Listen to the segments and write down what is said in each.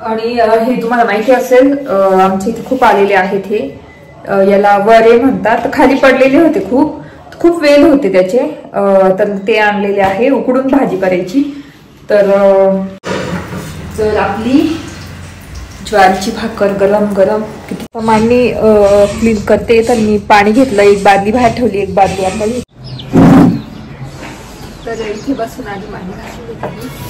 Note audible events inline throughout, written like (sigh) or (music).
आणि हे तुम्हाला माहिती असेल आमच्या इथे खूप आलेले आहेत हे. याला वरे म्हणतात. खाली पडलेले होते खूप. खूप वेल होते त्याचे. तर ते आणलेले आहे उकडून भाजी करायची. तर जर आपली ज्वारीची भाकर गरम गरम किती प्रमाणे क्लीन करते तर मी पाणी घेतलं. एक बादली बाहेर ठेवली एक बादली आता तर इथे बसून आधी पाणी घासून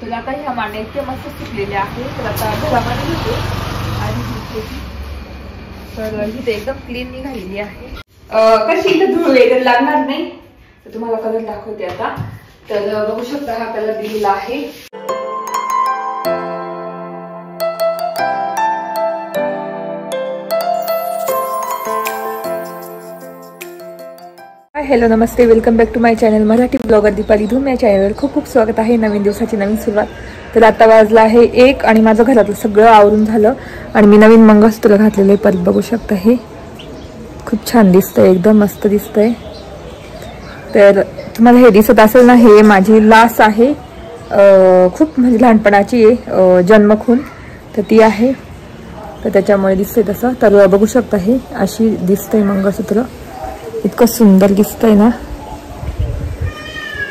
तुला काही ह्या मांड्या इतके मस्त सुकलेल्या आहेत तर आता घरामध्ये घेते. आणि तर ती. तर इथे एकदम क्लीन निघालेली आहे. कशी इथं धूळ वगैरे लागणार नाही. तर तुम्हाला कलर दाखवते आता. तर बघू शकता हा कलर दिलेला आहे. Hello Namaste. Welcome back to my channel Marathi blogger Deepali Dhoom. या चॅनलवर खूप खूप स्वागत आहे. नवीन दिवसाची नवीन सुरुवात. तर आता वाजला आहे एक आणि माझं घरातलं सगळं आवरून झालं. आणि मी नवीन मंगळसूत्र घातलेलं आहे. परत बघू शकता हे. खूप छान दिसतंय. एकदम मस्त दिसतंय. तर तुम्हाला हे दिसत असेल ना हे माझी लास आहे. खूप म्हणजे लहानपणाची आहे जन्मखून. तर ती आहे. तर त्याच्यामुळे दिसतंय तसं. तर बघू शकता हे. अशी दिसतंय मंगळसूत्र. इतकं सुंदर दिसतंय ना?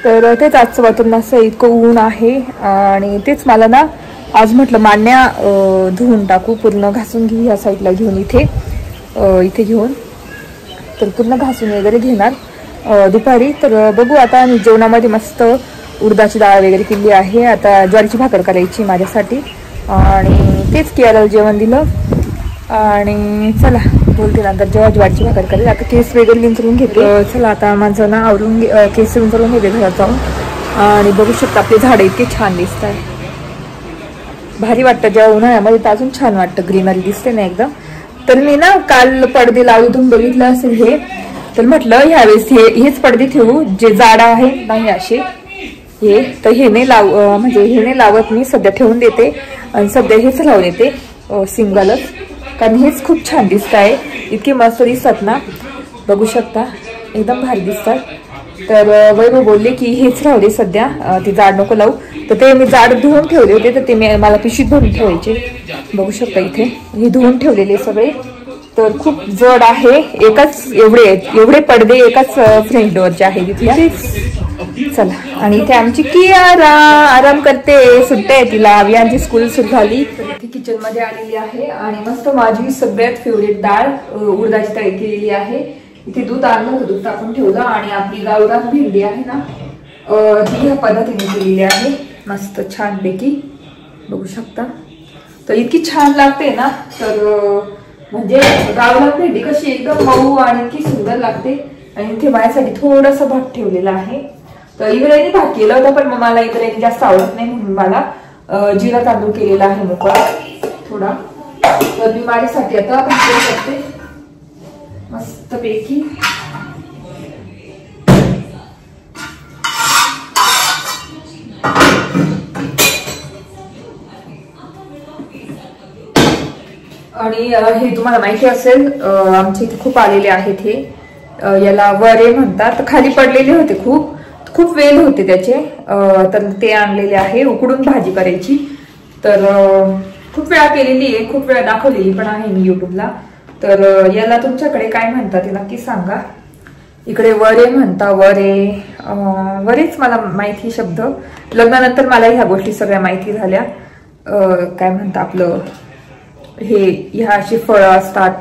तर तेच आजचं वातावरण असं इतकं ऊन आहे आणि तेच मला ना आज म्हटलं मान्या धुवून टाकू पूर्ण घासून घेऊ या साईडला घेऊन इथे. इथे घेऊन. तर पूर्ण घासून वगैरे घेणार. दुपारी. तर बघू आता मी जेवणामध्ये मस्त उडदाची डाळ वगैरे केली आहे. आता ज्वारीची भाकर करायची माझ्यासाठी. आणि तेच केलं जेवण दिलं. आणि चला बोलते नंतर जेव्हा ज्वारीची भाकर करेल आता केस वगैरे विंचरून घेते. चला आता माझं ना आवरून केस विंचरून घेते घरात जाऊन. आणि बघू शकता आपले झाडं इतके छान दिसत आहे भारी वाटतं जेव्हा उन्हाळ्यामध्ये तर अजून छान वाटतं ग्रीनरी दिसते ना एकदम. तर मी ना काल पडदे लावले तुम्ही बघितलं असेल हे. तर म्हटलं ह्यावेळेस हे हेच पडदे ठेवू जे जाडा आहे नाही असे. हे तर हे नाही लाव म्हणजे हे नाही लावत मी सध्या ठेवून देते. आणि सध्या हेच लावून येते सिंगलच. कारण हेच खूप छान दिसत आहे इतके मस्त दिसतात ना. बघू शकता. एकदम भारी दिसतात. तर वैभव बोलले की हेच राहू दे सध्या. ते जाड नको लावू. तर ते मी जाड धुवून ठेवले होते तर ते मी मला पिशीत भरून ठेवायचे. बघू शकता इथे. हे धुवून ठेवलेले सगळे. तर खूप जड आहे. एकाच एवढे आहेत एवढे पडदे एकाच फ्रंट डोअरचे आहे तिथे चला. आणि इथे आमची कियारा आराम करते. सुट्ट्या आहे तिला. अभियानची स्कूल सुरू झाली. तर किचनमध्ये आलेली आहे. आणि मस्त माझी सगळ्यात फेवरेट डाळ उडदाची तळी केलेली आहे. इथे दूध आणलं होतं. दूध टाकून ठेवलं. आणि आपली गावरान भेंडी आहे ना ती ह्या पद्धतीने केलेली आहे. मस्त छान पैकी बघू शकता. तर इतकी छान लागते ना. तर म्हणजे गावरान भेंडी कशी एकदम मऊ आणि इतकी सुंदर लागते. आणि इथे माझ्यासाठी थोडस भात ठेवलेला आहे. तर इकडे भात केला होता पण मग मला इकडे जास्त आवडत नाही म्हणून मला जिरा तांदूळ केलेला आहे मोकळा. थोडा. तर मी माझ्यासाठी आता भाकरी करते मस्त पैकी. आणि हे तुम्हाला माहिती असेल आमच्या इथे खूप आलेले आहेत हे. याला वरे म्हणतात. खाली पडलेले होते खूप. खूप वेल होते त्याचे. तर ते आणलेले आहे उकडून भाजी करायची. तर खूप वेळा केलेली आहे खूप वेळा दाखवलेली पण आहे मी युट्यूबला तर याला तुमच्याकडे काय म्हणतात ते नक्की सांगा. इकडे वरे म्हणता वरे. वरेच मला माहिती शब्द. लग्नानंतर मला ह्या गोष्टी सगळ्या माहिती झाल्या. काय म्हणता आपलं? हे ह्या अशी फळं असतात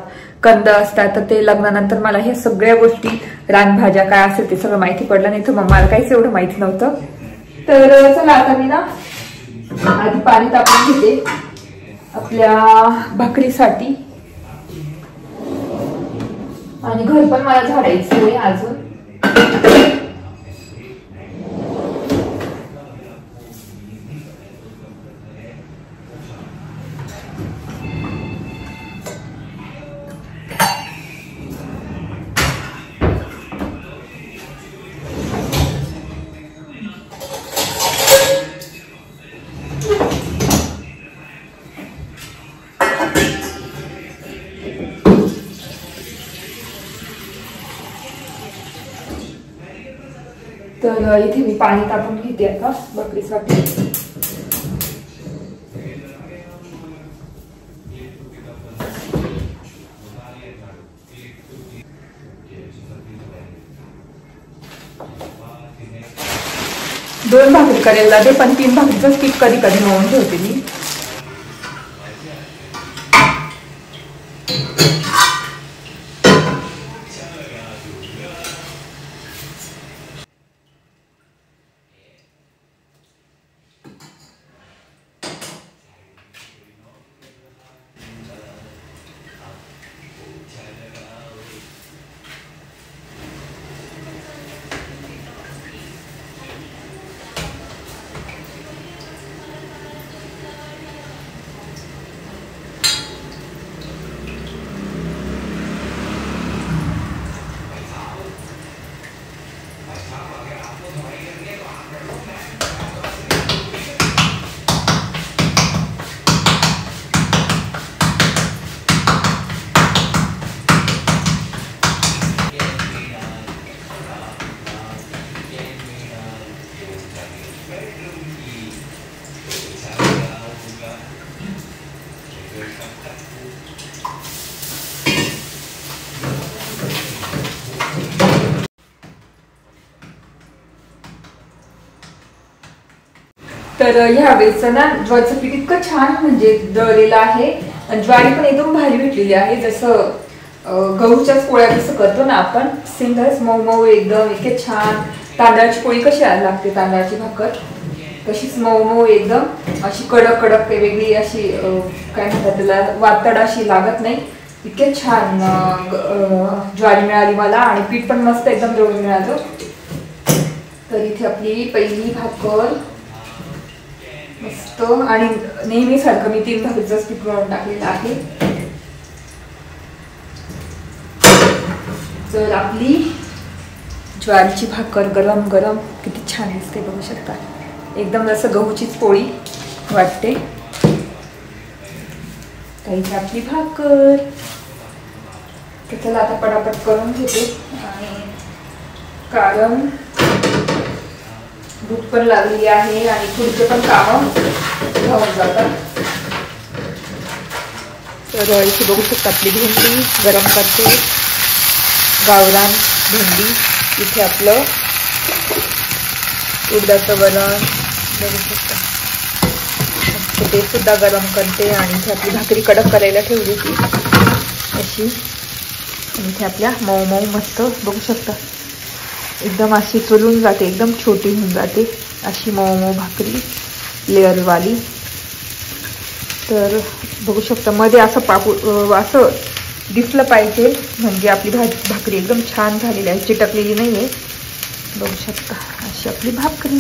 कंद असतात तर ते लग्नानंतर मला ह्या सगळ्या गोष्टी रानभाज्या काय असेल ते सगळं माहिती पडलं नाही तर मला काहीच एवढं माहिती नव्हतं. तर चला आता मी ना आधी पाणी तापून घेते आपल्या भाकरीसाठी. आणि घर पण मला झाडायचं आहे अजून. इथे मी पाणी तापून घेते आता, बकरीसाठी. दोन भाकरी करेल लागते पण तीन भाकरीचं स्किप कधी कधी मळून ठेवते मी तर ह्या वेळेचं ना ज्वारीचं पीठ इतकं छान म्हणजे दळलेलं आहे. आणि ज्वारी पण एकदम भारी भेटलेली आहे. जसं गहूच्याच पोळ्या कसं करतो ना आपण सेम मऊ मऊ एकदम इतके छान. तांदळाची पोळी कशी लागते तांदळाची भाकर? तशीच मऊ मऊ एकदम. अशी कडक कडक ते वेगळी अशी काय म्हणतात त्याला वातड अशी लागत नाही. इतके छान ग- ज्वारी मिळाली मला आणि पीठ पण मस्त एकदम दळून मिळालं. तर इथे आपली पहिली भाकर. मस्त. आणि नेहमी सारखं मी तीन भाकरीचं पीठ मळून टाकलेलं आहे. तर आपली ज्वारीची भाकर गरम गरम. किती छान दिसते बघू शकता. एकदम जसं गहूचीच पोळी वाटते. तर आपली भाकर. तर चला आता पटापट करून घेते. आणि कारण भूक पण लागली आहे आणि पुढचे पण कामं धावून जातात. तर इथे बघू शकता आपली भेंडी गरम करते. गावरान भेंडी इथे आपलं उडदाचं वरण बघू शकता. ते सुद्धा गरम करते आणि इथे आपली भाकरी कडक करायला ठेवली ती अशी. इथे आपल्या मऊ मऊ मस्त बघू शकता. एकदम अशी चुलून जाते एकदम छोटी होऊन जाते अशी मऊ मऊ भाकरी लेअरवाली. तर बघू शकता मध्ये असं पापू असं दिसलं पाहिजे म्हणजे आपली भा भाकरी एकदम छान झालेली आहे चिटकलेली नाही आहे बघू शकता अशी आपली भाकरी.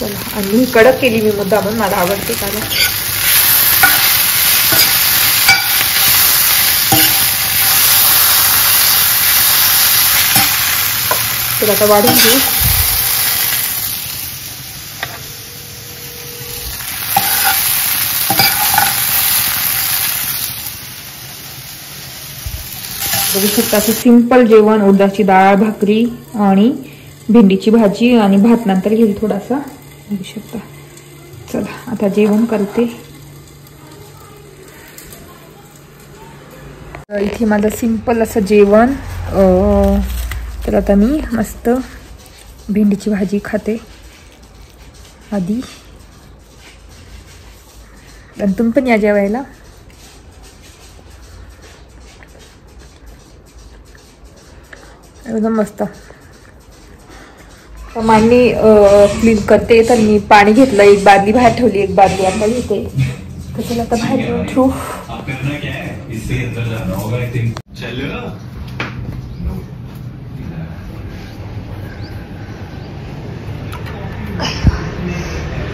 चला आणि ही कडक केली मी मुद्दा म्हणून मला आवडते कारण. तर आता वाढून घेऊ बघू शकता असं सिंपल जेवण उडदाची डाळ भाकरी आणि भेंडीची भाजी आणि भात नंतर घेईल थोडासा. बघू शकता. चला आता जेवण करते. इथे माझं सिंपल असं जेवण. अं, तर आता मी मस्त भेंडीची भाजी खाते. आधी. आणि तुम्ही पण या जेवायला. एकदम मस्त. मांडणी क्लीन करते. तर मी पाणी घेतलं. एक बादली बाहेर ठेवली. एक बादली आता घेते. तर चला आता बाहेर घेऊन ठेवू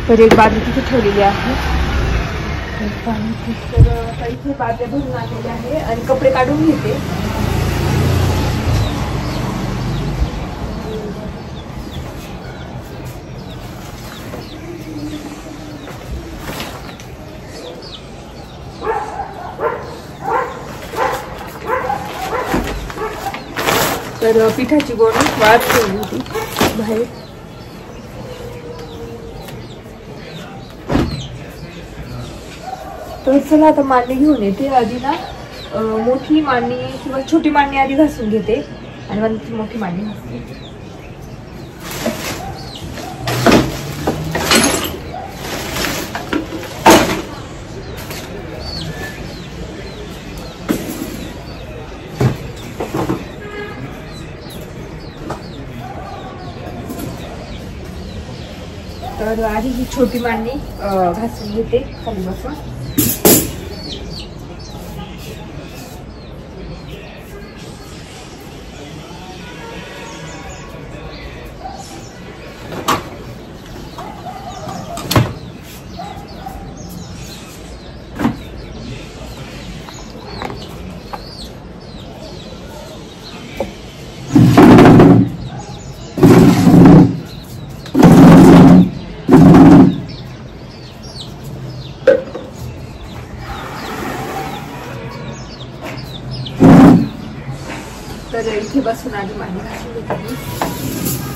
तर एक बादली तिथे ठेवलेली आहे कपडे काढून घेते. तर पिठाची वाट ठेवली होती बाहेर. तर चला आता मांडणी घेऊन येते. आधी ना मोठी मांडणी किंवा छोटी मांडणी आधी घासून घेते. आणि मग ती मोठी मांडणी घासते तर आधी ही छोटी मांडणी घासून घेते खाली बसून. इथे बसून आधी मांडणी घासून घेते मी.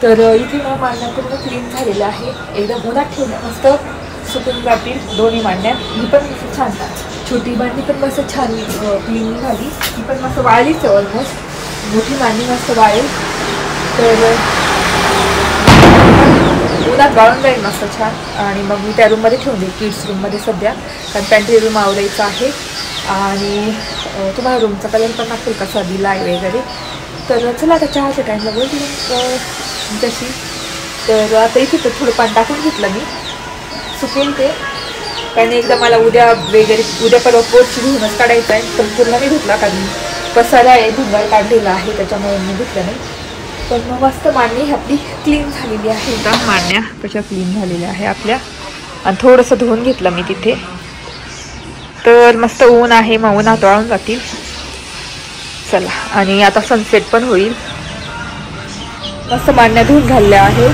तर इथे मग मांडण्या पूर्ण क्लीन झालेलं आहे एकदम उन्हात ठेवल्या मस्त सुकून जातील दोन्ही मांडण्या ही पण मस्त छान छोटी मांडणी पण मस्त छान क्लीन झाली. ही पण मस्त वाळलीच आहे ऑलमोस्ट मोठी मांडणी मस्त वाळेल. तर उन्हात वाळून जाईल मस्त छान. आणि मग मी त्या रूममध्ये ठेवून देईल किड्स रूममध्ये सध्या. कारण पॅन्ट्री रूम आवडायचं आहे. आणि तुम्हाला रूमचा कलर पण दाखवेल कसा दिला आहे वगैरे. तर चला आता चहाच्या टाईमला बोलते तुमच्याशी. तर आता इथे तर थोडं पाणी टाकून घेतलं मी. सुकेल ते. कारण एकदा मला उद्या वगैरे उद्या परवा पोटची धुवूनच काढायचं आहे. पण पूर्ण मी धुतला कारण पसारा आहे धुंगाळ काढलेला आहे त्याच्यामुळे मी धुतलं नाही. पण मग मस्त मांडणी आपली क्लीन झालेली आहे. का मांडण्या कशा क्लीन झालेल्या आहे आपल्या. आणि थोडंसं धुवून घेतलं मी तिथे. तर मस्त ऊन आहे मग ऊन हाताळून जातील. चला. आणि आता सनसेट पण होईल. मस्त मांडण्या धुवून घालल्या आहे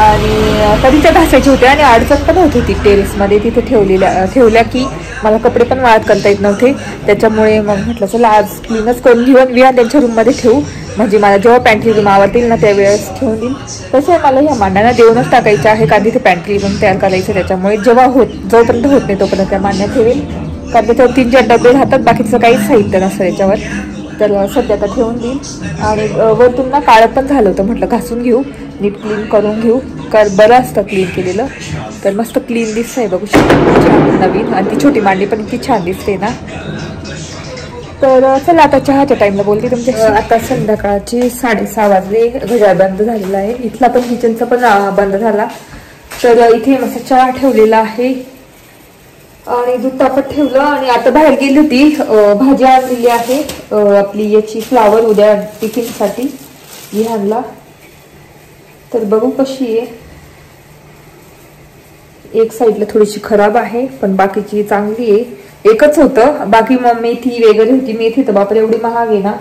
आणि कधीच्या घासायची होते आणि अडचण पण होत होती टेरेसमध्ये तिथे ठेवलेल्या ठेवल्या की मला कपडे पण वाळत करता येत नव्हते. त्याच्यामुळे मग म्हटलं चला आज क्लीनच करून घेऊन विहान त्यांच्या रूममध्ये ठेवू. म्हणजे मला जेव्हा पॅन्ट्री रूम आवडतील ना त्यावेळेस ठेवून देईल. तसं आहे मला ह्या मांड्यांना देऊनच टाकायचं आहे कारण तिथे पॅन्ट्री रूम तयार करायचं त्याच्यामुळे जेव्हा होत जोपर्यंत होत नाही तोपर्यंत त्या मांड्या ठेवेल. कारण त्याच्यावर तीन चार डबे राहतात बाकीचं काहीच साहित्य नसतं त्याच्यावर. तर सध्या आता ठेवून देईल. आणि वरतून ना काळं पण झालं होतं. म्हटलं घासून घेऊ नीट क्लीन करून घेऊ. कर बरं असतं क्लीन केलेलं. तर मस्त क्लीन दिसतंय बघू शकतो. नवीन. आणि ती छोटी मांडी पण इतकी छान दिसते ना. तर चला आता चहाच्या टाईमला बोलते तुमच्या आता संध्याकाळची साडेसहा वाजले. घड्याळ बंद झालेला आहे. इथला पण किचनचा पण बंद झाला. तर इथे मस्त चहा ठेवलेला आहे. आणि दूध तापत ठेवलं आणि आता बाहेर गेली होती. भाजी आणलेली आहे. आपली याची फ्लावर उद्या टिफिनसाठी घ्यायला आणला. तर बघू कशी आहे. एक साईडला थोडीशी खराब आहे पण बाकीची चांगली आहे. एकच होतं. बाकी मग मेथी वगैरे होती. मेथी तर बापरे एवढी महाग आहे ना.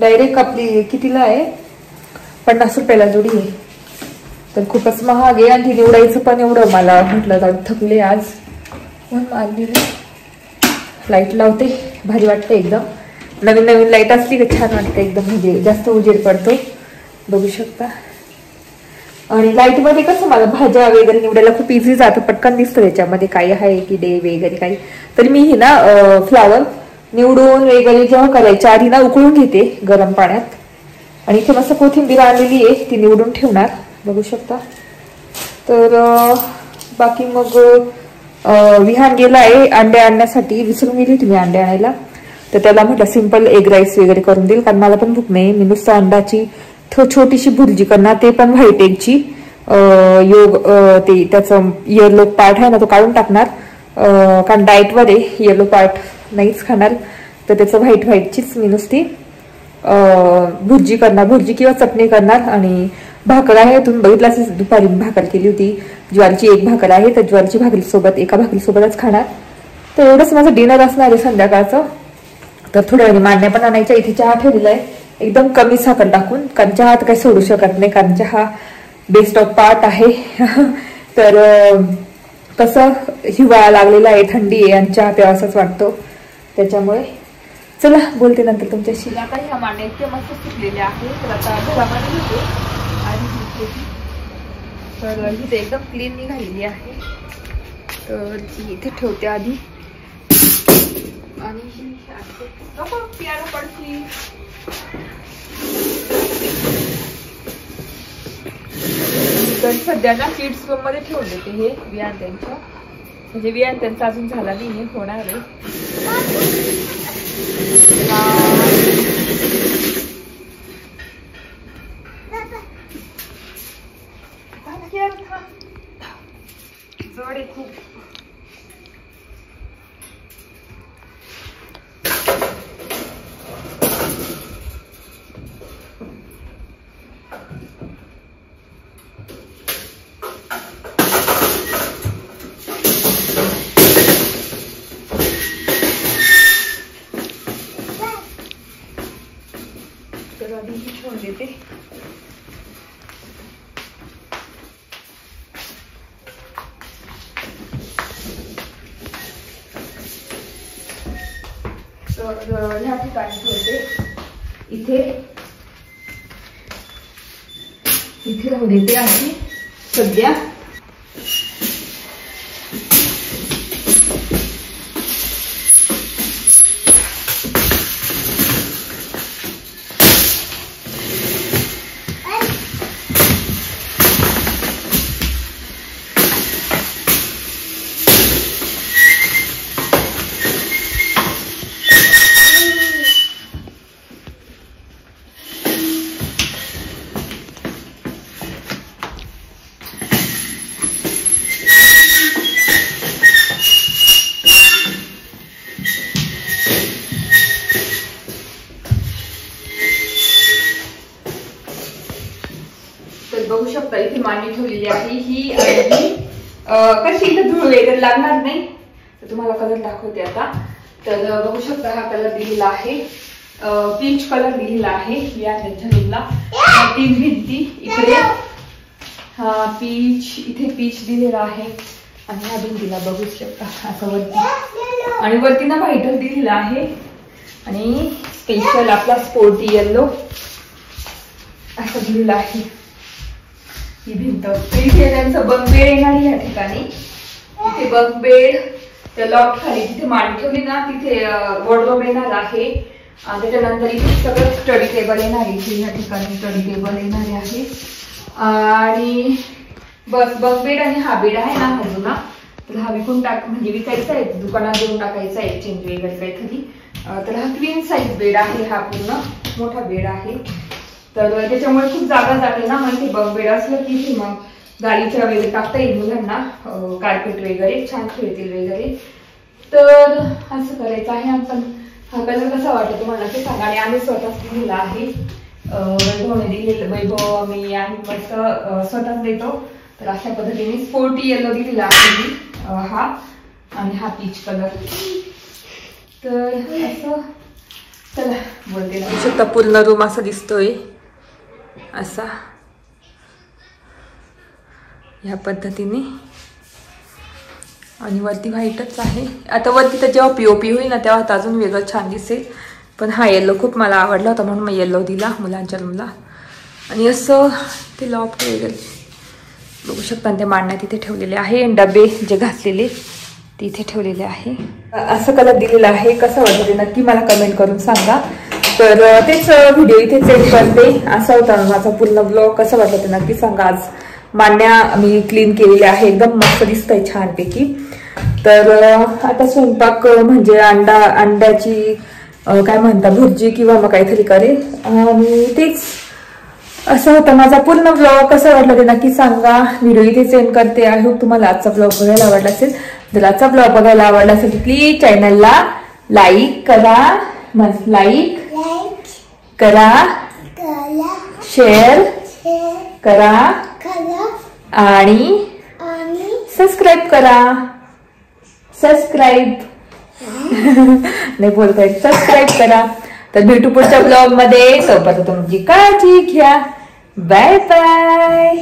डायरेक्ट आपली कितीला आहे? पन्नास रुपयाला जोडी आहे. तर खूपच महाग आहे. आणि निवडायचं पण एवढं मला म्हटलं जाऊ थकले आज. म्हणून मारली लाइट लावते. भारी वाटते एकदम. नवीन नवीन लाइट असली का छान वाटते एकदम. म्हणजे जास्त उजेड पडतो. बघू शकता. आणि लाईटमध्ये कसं मला भाज्या वगैरे निवडायला खूप इझी जातं. पटकन दिसतं त्याच्यामध्ये काय आहे की डे वगैरे काही. तर मी हे ना फ्लावर निवडून वगैरे जेव्हा करायच्या आधी ना उकळून घेते गरम पाण्यात. आणि इथे मस्त कोथिंबीर आणलेली आहे. ती निवडून ठेवणार. बघू शकता. तर बाकी मग विहान गेला आहे अंडे आणण्यासाठी. विसरून गेली तुम्ही अंडे आणायला. तर त्याला म्हटलं सिंपल एग राईस वगैरे करून देईल कारण मला पण भूक नाही. मी नुसतं अंडाची थो- छोटीशी भुर्जी करणार ते पण व्हाईट एगची योग ते त्याचं येलो पार्ट आहे ना तो काढून टाकणार. कारण डाएटवर आहे येलो पार्ट नाहीच खाणार. तर त्याचं व्हाईट व्हाईटचीच मी नुसती भुर्जी करणार. भुर्जी किंवा चटणी करणार आणि भाकर आहे. तुम्ही बघितलं असेल दुपारी भाकर केली होती. ज्वारीची एक भाकर आहे तर ज्वारीची भाकरीसोबत एका भाकरीसोबतच खाणार. तर एवढंच माझं डिनर असणार आहे संध्याकाळचं. तर थोड्या वेळी मांडण्या पण आणायच्या. इथे चहा ठेवलेला आहे एकदम कमी साखर टाकून कारण चहा तर काही सोडू शकत नाही कारण चहा बेस्ट ऑफ पार्ट आहे. (laughs) तर कसं हिवाळा लागलेला आहे थंडी आहे आणि चहा प्यावासाच वाटतो. त्याच्यामुळे चला बोलते नंतर तुमच्याशी. आता ह्या मांड्या इतक्या मस्त सुकलेल्या आहे. तर आता घरामध्ये घेते आणि तर ही एकदम क्लीन निघालेली आहे. तर ती इथे ठेवते आधी. आणि ही आहे. नको, पडती. तर सध्या ना किड्स रूममध्ये ठेवले ते हे वियान त्यांच्या म्हणजे वियान त्यांचा अजून झाला नाही होणार आहे. जड ह्या ठिकाणी ठेवते. इथे इथे राहू देते आहे सध्या. इथे मांडी ठेवलेली आहे. ही आणि कशी इथं धूळ वगैरे लागणार नाही. तर तुम्हाला कलर दाखवते आता. तर बघू शकता हा कलर दिलेला आहे. पीच कलर दिलेला आहे. या त्यांच्या रूमला तीन भिंती इकडे. हा पीच इथे पीच दिलेला आहे. आणि ह्या भिंतीला बघू शकता असं वरती. आणि वरती ना व्हाईटच दिलेला आहे. आणि स्पेशल आपला स्पोर्टी येल्लो असं दिलेलं आहे. ही भिंत. तर इथे त्यांचं बंग बेड येणार या ठिकाणी. इथे बंग बेड त्या लॉक खाली तिथे मांड ठेवली ना तिथे वॉर्डरोब येणार आहे. आणि त्याच्यानंतर इथे सगळं स्टडी टेबल येणार इथे या ठिकाणी स्टडी टेबल येणार आहे. आणि बस बंग बेड आणि हा बेड आहे ना बाजूला तर हा विकून टाक म्हणजे विकायचा आहे. दुकानात देऊन टाकायचा आहे चेंज वगैरे काहीतरी. तर हा क्वीन साईज बेड आहे हा पूर्ण. मोठा बेड आहे. तर त्याच्यामुळे खूप जागा जाते ना म्हणजे मग ते वेळ असलं की मग गाडीच्या वगैरे टाकता येईल मुलांना कार्पेट वगैरे छान खेळतील वगैरे. तर असं करायचं आहे आपण हा कलर कसा वाटतो तुम्हाला ते सांगा. आणि आम्ही स्वतःच दिलेला आहे. वैभवने म्हणजे दिलेलं वैभव आम्ही आणि मस्त स्वतःच देतो. तर अशा पद्धतीने स्पोर्टी येलो दिलेला आहे मी हा. आणि हा पीच कलर तर असं. चला बोलते. शकता पूर्ण रूम असा दिसतोय. असा ह्या पद्धतीने आणि वरती व्हाईटच आहे. आता वरती तर जेव्हा पी ओ पी होईल ना तेव्हा आता अजून वेगळं छान दिसेल. पण हा येल्लो खूप मला आवडला होता म्हणून मी येल्लो दिला मुलांच्या रूमला आणि असं ते लॉप वगैरे. बघू शकता ते मांडण्या तिथे ठेवलेले आहे आणि डबे जे घासलेले ते इथे ठेवलेले आहे. असं कलर दिलेला आहे. कसं वाटतं ते नक्की मला कमेंट करून सांगा. तर तेच व्हिडिओ इथे सेंड करते. असा होता माझा पूर्ण ब्लॉग कसं वाटलं ते नक्की सांगा. आज मांड्या मी क्लीन केलेल्या आहे. एकदम मस्त दिसतंय छानपैकी. तर आता स्वयंपाक म्हणजे अंडा अंड्याची काय म्हणता भुर्जी किंवा मग काहीतरी करेल आणि तेच. असं होतं माझा पूर्ण ब्लॉग कसा वाटला ते नक्की सांगा. व्हिडिओ इथे सेंड करते. आय होप तुम्हाला आजचा ब्लॉग बघायला आवडला असेल. जर आजचा ब्लॉग बघायला आवडला असेल प्लीज चॅनलला लाईक करा. मस्त लाईक करा शेअर करा आणि सबस्क्राईब करा. सबस्क्राईब. (laughs) नाही बोलता येत सबस्क्राईब करा. तर भेटू पुढच्या ब्लॉगमध्ये. तोपर्यंत तुमची काळजी घ्या. Bye bye